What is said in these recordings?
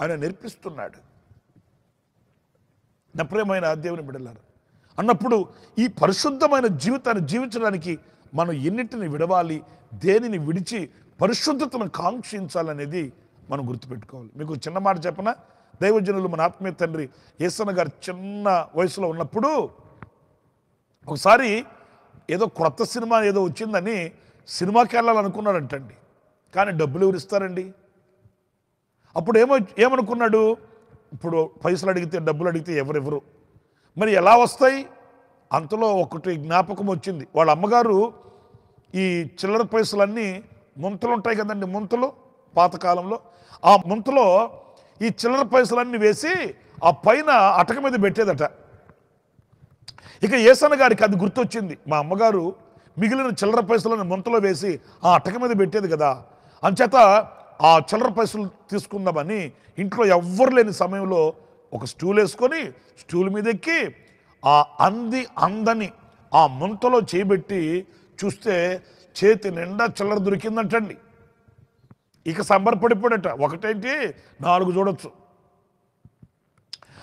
ఆయన నేర్పిస్తున్నాడు. నప్రియమైన దేవుని బిడలారు అన్నప్పుడు ఈ పరిశుద్ధమైన జీవితాన్ని జీవించడానికి మనం ఎన్నిటిని విడవాలి దేనిని విడిచి పరిశుద్ధతను కాంక్షించాలనేది మనం గుర్తుపెట్టుకోవాలి. మీకు చిన్న మాట చెప్పన? దైవజనులు మన ఆత్మీయ తండ్రి ఏసన్న గారు చిన్న వయసులో ఉన్నప్పుడు ఒకసారి ఏదో క్రొత్త సినిమా ఏదో వచ్చిందని సినిమాకి వెళ్ళాలనుకున్నాడంటండి. కానీ డబ్బులు ఎవరు ఇస్తారండి? అప్పుడు ఏమో ఏమనుకున్నాడు? ఇప్పుడు పైసలు అడిగితే డబ్బులు అడిగితే ఎవరెవరు? మరి ఎలా వస్తాయి? అంతలో ఒకటి జ్ఞాపకం వచ్చింది. వాళ్ళ అమ్మగారు ఈ చిల్లర పైసలన్నీ ముంతలు ఉంటాయి కదండి ముంతలు పాతకాలంలో. ఆ ముంతలో ఈ చిల్లర పైసలన్నీ వేసి ఆ పైన అటక మీద పెట్టేదట. ఇక ఏసన్న గారికి అది గుర్తొచ్చింది. మా అమ్మగారు మిగిలిన చిల్లర పైసలను ముంతలో వేసి ఆ అటక మీద పెట్టేది కదా. అంచేత ఆ చిల్లర పైసలు తీసుకుందామని ఇంట్లో ఎవ్వరు లేని సమయంలో ఒక స్టూల్ వేసుకొని స్టూల్ మీద ఎక్కి ఆ అంది అందని ఆ ముంతలో చేయబెట్టి చూస్తే చేతి నిండా చిల్లర దొరికిందంటండి. ఇక సంబరపడిపోడట. ఒకటేంటి? నాలుగు చూడొచ్చు.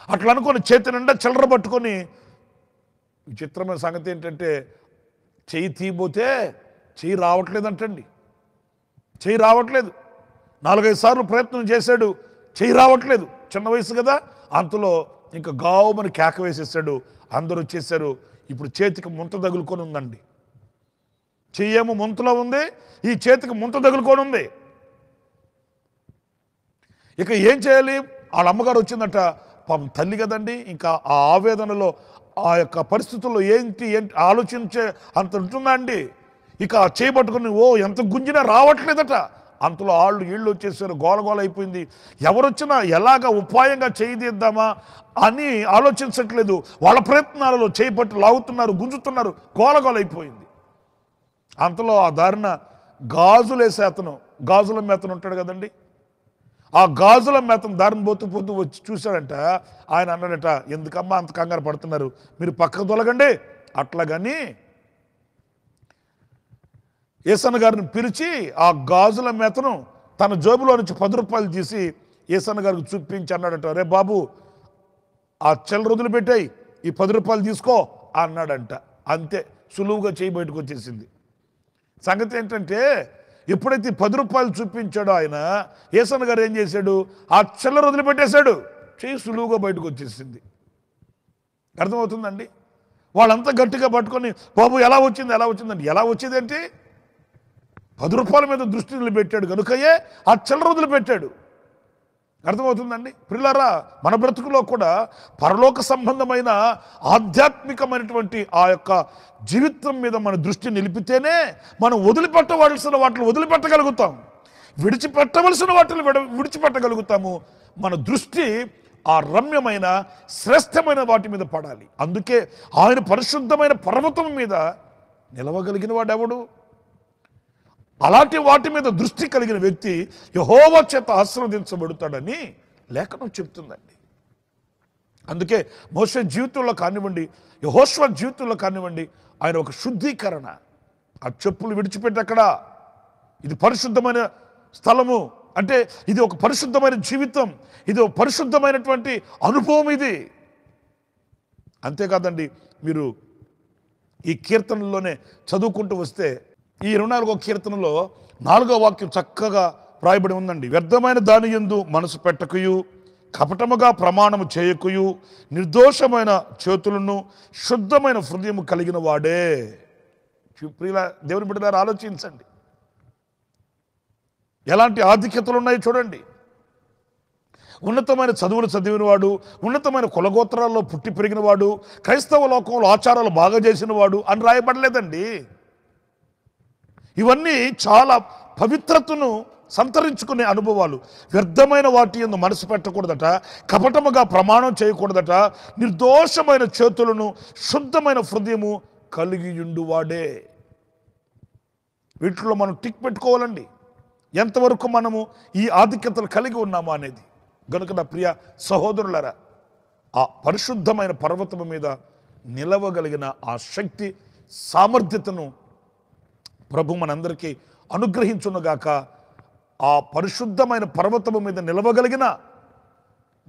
అట్లా అనుకొని చేతి నిండా చిల్లర పట్టుకొని విచిత్రమైన సంగతి ఏంటంటే చేయి తీయబోతే చెయ్యి రావట్లేదంటండి. చేయి రావట్లేదు. నాలుగైదు సార్లు ప్రయత్నం చేశాడు చెయ్యి రావట్లేదు. చిన్న వయసు కదా. అంతలో ఇంకా గావుమని కేక వేసేసాడు. అందరూ వచ్చేసారు. ఇప్పుడు చేతికి ముంత తగులుకొని ఉందండి. చెయ్యేమో ముంతలో ఉంది ఈ చేతికి ముంత తగులుకొని ఉంది. ఇక ఏం చేయాలి? వాళ్ళ అమ్మగారు వచ్చిందట పాపం తల్లి కదండి ఇంకా ఆ ఆవేదనలో ఆ యొక్క పరిస్థితుల్లో ఏంటి ఏంటి ఆలోచించే అంత ఉంటుందా అండి? ఇక ఆ చేయబట్టుకుని ఓ ఎంత గుంజినా రావట్లేదట. అంతలో ఆళ్ళు ఈళ్ళు వచ్చేసారు గోలగోల అయిపోయింది. ఎవరొచ్చినా ఎలాగ ఉపాయంగా చేయదీద్దామా అని ఆలోచించట్లేదు. వాళ్ళ ప్రయత్నాలలో చేపట్టు లాగుతున్నారు గుంజుతున్నారు గోలగోల అయిపోయింది. అంతలో ఆ దారిన గాజులేసే అతను గాజుల మేతను ఉంటాడు కదండి. ఆ గాజుల మేతం దారిని పోతూ పోతూ వచ్చి చూశాడంట. ఆయన అన్నాడట ఎందుకమ్మా అంత కంగారు పడుతున్నారు? మీరు పక్కకు తొలగండి. కానీ ఏసన్న గారిని పిలిచి ఆ గాజుల మేతను తన జోబులో నుంచి పది రూపాయలు తీసి ఏసన్న గారికి చూపించి అన్నాడట రే బాబు ఆ చిల్లర వదిలిపెట్టాయి ఈ పది రూపాయలు తీసుకో అన్నాడంట. అంతే సులువుగా చేయి బయటకు వచ్చేసింది. సంగతి ఏంటంటే ఎప్పుడైతే ఈ పది రూపాయలు చూపించాడో ఆయన ఏసన్న గారు ఏం చేశాడు? ఆ చిల్లర వదిలిపెట్టేశాడు చేయి సులువుగా బయటకు వచ్చేసింది. అర్థమవుతుందండి? వాళ్ళంతా గట్టిగా పట్టుకొని బాబు ఎలా వచ్చింది ఎలా వచ్చిందండి ఎలా వచ్చిందంటే పది రూపాయల మీద దృష్టి నిలబెట్టాడు కనుకయే ఆ చిల్లర వదిలిపెట్టాడు. అర్థమవుతుందండి? పిల్లరా మన బ్రతుకులో కూడా పరలోక సంబంధమైన ఆధ్యాత్మికమైనటువంటి ఆ యొక్క జీవితం మీద మన దృష్టి నిలిపితేనే మనం వదిలిపెట్టవలసిన వాటిని వదిలిపెట్టగలుగుతాం. విడిచిపెట్టవలసిన వాటిని విడ విడిచిపెట్టగలుగుతాము. మన దృష్టి ఆ రమ్యమైన శ్రేష్టమైన వాటి మీద పడాలి. అందుకే ఆయన పరిశుద్ధమైన పర్వతం మీద నిలవగలిగిన వాడెవడు అలాంటి వాటి మీద దృష్టి కలిగిన వ్యక్తి యహోవ చేత ఆశీర్వదించబడతాడని లేఖనం చెప్తుందండి అందుకే మోస జీవితంలో కానివ్వండి యహోశ్వ జీవితంలో కానివ్వండి ఆయన ఒక శుద్ధీకరణ. ఆ చెప్పులు విడిచిపెట్టి అక్కడ ఇది పరిశుద్ధమైన స్థలము. అంటే ఇది ఒక పరిశుద్ధమైన జీవితం. ఇది ఒక పరిశుద్ధమైనటువంటి అనుభవం ఇది. అంతేకాదండి మీరు ఈ కీర్తనల్లోనే చదువుకుంటూ వస్తే ఈ ఇరవై నాలుగో కీర్తనలో నాలుగో వాక్యం చక్కగా వ్రాయబడి ఉందండి. వ్యర్థమైన దాని ఎందు మనసు పెట్టకుయు కపటముగా ప్రమాణము చేయకుయు నిర్దోషమైన చేతులను శుద్ధమైన హృదయము కలిగిన వాడే. ప్రియుల దేవుని బిడ్డలారా ఆలోచించండి. ఎలాంటి ఆధిక్యతలు ఉన్నాయో చూడండి. ఉన్నతమైన చదువులు చదివినవాడు ఉన్నతమైన కులగోత్రాల్లో పుట్టి పెరిగినవాడు క్రైస్తవ లోకంలో ఆచారాలు బాగా చేసినవాడు అని రాయబడలేదండి. ఇవన్నీ చాలా పవిత్రతను సంతరించుకునే అనుభవాలు. వ్యర్థమైన వాటి ఎందు మనసు పెట్టకూడదట కపటముగా ప్రమాణం చేయకూడదట నిర్దోషమైన చేతులను శుద్ధమైన హృదయము కలిగియుండు వాడే వీటిలో మనం టిక్ పెట్టుకోవాలండి. ఎంతవరకు మనము ఈ ఆధిక్యతలు కలిగి ఉన్నామా అనేది. గనుక నా ప్రియ సహోదరులరా ఆ పరిశుద్ధమైన పర్వతము మీద నిలవగలిగిన ఆ శక్తి సామర్థ్యతను ప్రభు మనందరికీ అనుగ్రహించునుగాక. ఆ పరిశుద్ధమైన పర్వతము మీద నిలవగలిగిన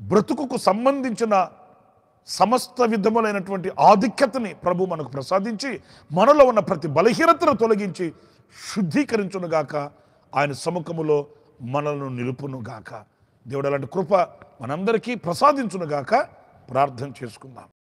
బ్రతుకుకు సంబంధించిన సమస్త విధములైనటువంటి ఆధిక్యతని ప్రభు మనకు ప్రసాదించి మనలో ఉన్న ప్రతి బలహీనతను తొలగించి శుద్ధీకరించునుగాక. ఆయన సముఖములో మనలను నిలుపునుగాక. దేవుడు అలాంటి కృప మనందరికీ ప్రసాదించునుగాక. ప్రార్థన చేసుకుందాం.